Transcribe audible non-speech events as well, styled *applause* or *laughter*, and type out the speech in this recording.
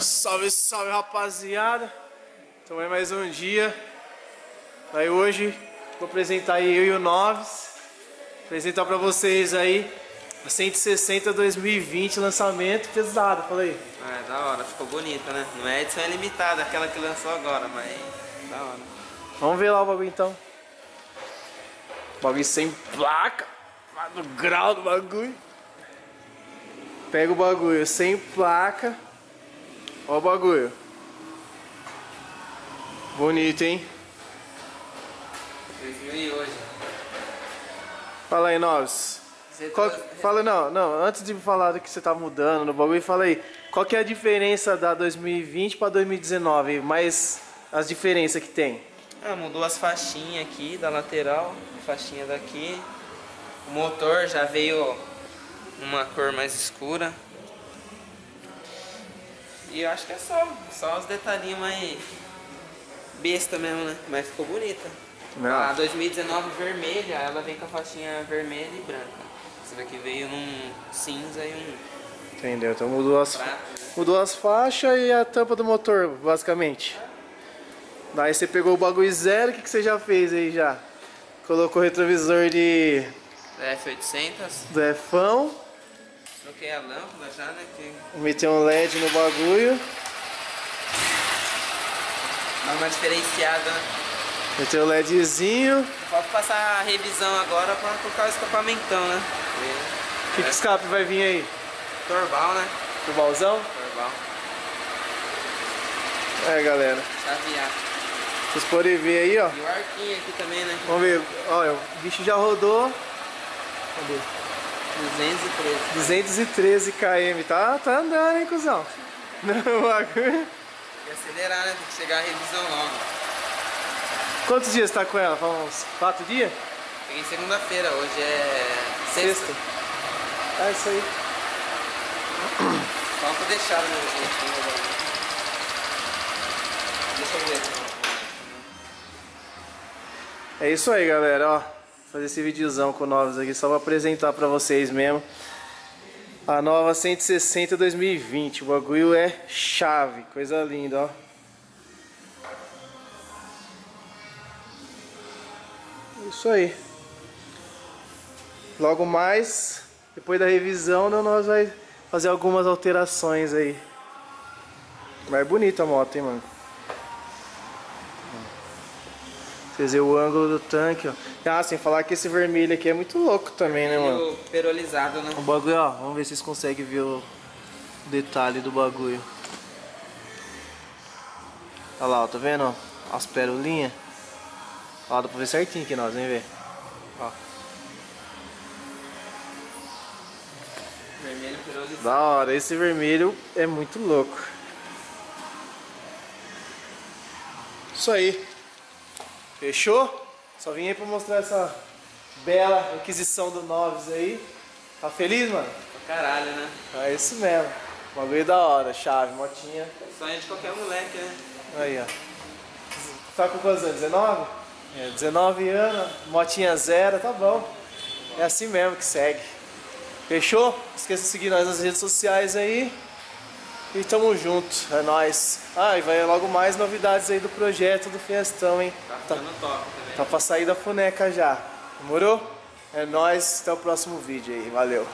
Salve, salve rapaziada! Então é mais um dia. Aí hoje vou apresentar aí eu e o Noves. Apresentar pra vocês aí a 160 2020 lançamento pesado, fala aí. É, da hora, ficou bonita, né? Não é edição limitada, aquela que lançou agora, mas da hora. Vamos ver lá o bagulho então. Bagulho sem placa. No grau do bagulho. Pega o bagulho sem placa. Ó o bagulho. Bonito, hein? 2000 e hoje. Fala aí, Noves. Você Qual- tá- fala, não, não, antes de falar do que você tá mudando no bagulho, fala aí. Qual que é a diferença da 2020 pra 2019? Mais as diferenças que tem. Ah, mudou as faixinhas aqui da lateral, faixinha daqui. O motor já veio uma cor mais escura. E eu acho que é só, só os detalhinhos mais besta mesmo, né? Mas ficou bonita. Não. A 2019 vermelha, ela vem com a faixinha vermelha e branca. Essa daqui veio num cinza e um Entendeu? Então mudou as, né? mudou as faixas e a tampa do motor, basicamente. Daí você pegou o bagulho zero, o que, que você já fez aí já? Colocou o retrovisor de F800, do Efão, troquei a lâmpada já, né? Que meteu um LED no bagulho, dá uma diferenciada, né? meteu um LEDzinho. Falta passar a revisão agora pra colocar o escapamentão, né? O que, que escape vai vir aí? Torbal, né? Do balzão? Torbal. É galera, Chavear. vocês podem ver aí ó. E o arquinho aqui também, né? Vamos ver, olha, o bicho já rodou. Cadê? 213. 213 km, tá, tá andando, hein, cuzão? Não, *laughs* bagulho. Tem que acelerar, né? Tem que chegar a revisão logo. Quantos dias tá com ela? Fala uns 4 dias? Peguei segunda-feira, hoje é sexta. É isso aí. Falta deixar o meu jeito. né, galera? Deixa eu ver. É isso aí, galera, ó. Fazer esse videozão com novos aqui só pra apresentar pra vocês mesmo. A nova 160 2020. O bagulho é chave, coisa linda, ó. Isso aí. Logo mais, depois da revisão, né, nós vai fazer algumas alterações aí. Mas é bonita a moto, hein, mano. Verem o ângulo do tanque, ó. Ah, sem falar que esse vermelho aqui é muito louco também, né, mano? O perolizado, né? O bagulho, ó, vamos ver se vocês conseguem ver o detalhe do bagulho. Olha lá, ó, tá vendo? ó? As perolinhas. Ó, dá pra ver certinho aqui nós, vem ver. Ó, Vermelho perolizado. da hora, esse vermelho é muito louco. Isso aí. Fechou? Só vim aí pra mostrar essa bela aquisição do Noves aí. Tá feliz, mano? Pra caralho, né? É isso mesmo. Bagulho da hora, chave, motinha. Sonho de qualquer moleque, né? Aí, ó. Tá com quantos anos? 19? É, 19 anos, motinha zero, tá bom. É assim mesmo que segue. Fechou? Não esqueça de seguir nós nas redes sociais aí. E tamo junto, é nóis. Ah, e vai logo mais novidades aí do projeto do Fiestão, hein? Tá Tá, ficando top também. tá pra sair da funeca já. Demorou? É nóis, até o próximo vídeo aí. Valeu.